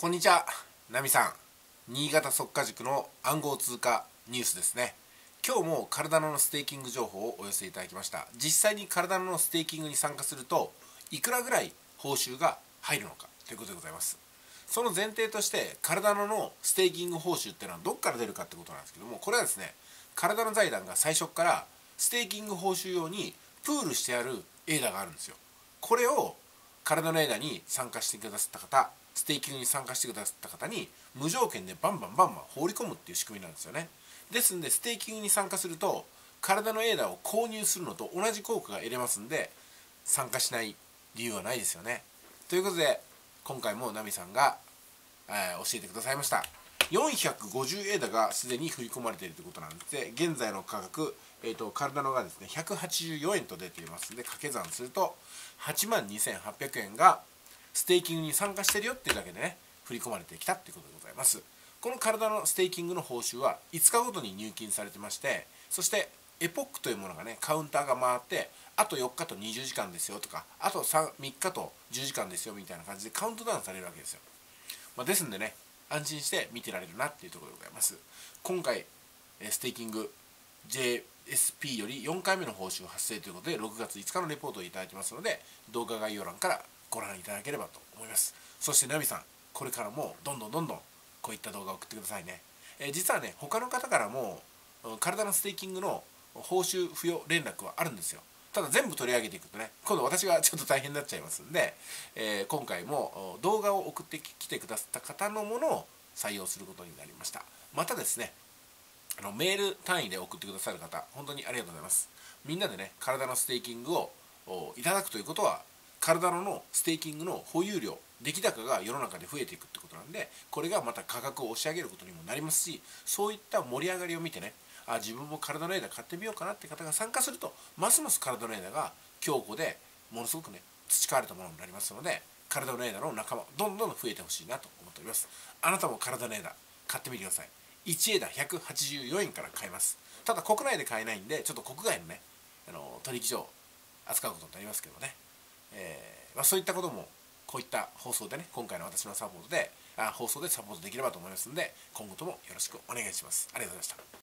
こんにちは、ナミさん。新潟速化塾の暗号通貨ニュースですね。今日もカルダノステーキング情報をお寄せいただきました。実際にカルダノステーキングに参加すると、いくらぐらい報酬が入るのかということでございます。その前提として、カルダノステーキング報酬っていうのはどっから出るかってことなんですけども、これはですね、カルダノ財団が最初からステーキング報酬用にプールしてあるエーダがあるんですよ。これをカルダノエーダに参加してくださった方ステーキングに参加してくださった方に無条件でバンバンバンバン放り込むっていう仕組みなんですよね。ですんでステーキングに参加するとカルダノエーダーを購入するのと同じ効果が得れますんで参加しない理由はないですよね。ということで今回もナミさんが、えー、教えてくださいました。450エーダがすでに振り込まれているということなんで現在の価格、えーと、カルダノがですね184円と出ていますので掛け算すると8万2800円がステーキングに参加してるよっていうだけでね振り込まれてきたっていうことでございます。このカルダノステーキングの報酬は5日ごとに入金されてましてそしてエポックというものがねカウンターが回ってあと4日と20時間ですよとかあと 3, 3日と10時間ですよみたいな感じでカウントダウンされるわけですよ、まあ、ですんでね安心して見てられるなっていうところでございます。今回ステーキング JSP より4回目の報酬発生ということで6月5日のレポートをいただきますので動画概要欄からご覧いただければと思います。そしてナミさんこれからもどんどんどんどんこういった動画を送ってくださいね、えー、実はね他の方からもカルダノステーキングの報酬付与連絡はあるんですよ。ただ全部取り上げていくとね今度私がちょっと大変になっちゃいますんで、えー、今回も動画を送ってきてくださった方のものを採用することになりました。またですねあのメール単位で送ってくださる方本当にありがとうございます。みんなでねカルダノステーキングをいただくということはカルダノステーキングの保有量出来高が世の中で増えていくってことなんでこれがまた価格を押し上げることにもなりますしそういった盛り上がりを見てねあ自分もカルダノエーダ買ってみようかなって方が参加するとますますカルダノエーダが強固でものすごくね培われたものになりますので体の枝の仲間どんどん増えてほしいなと思っております。あなたも体の枝買ってみてください。1枝184円から買えます。ただ国内で買えないんでちょっと国外のねあの取引所扱うことになりますけどね。えー、まあ、そういったこともこういった放送でね今回の私のサポートであ放送でサポートできればと思いますので今後ともよろしくお願いします。ありがとうございました。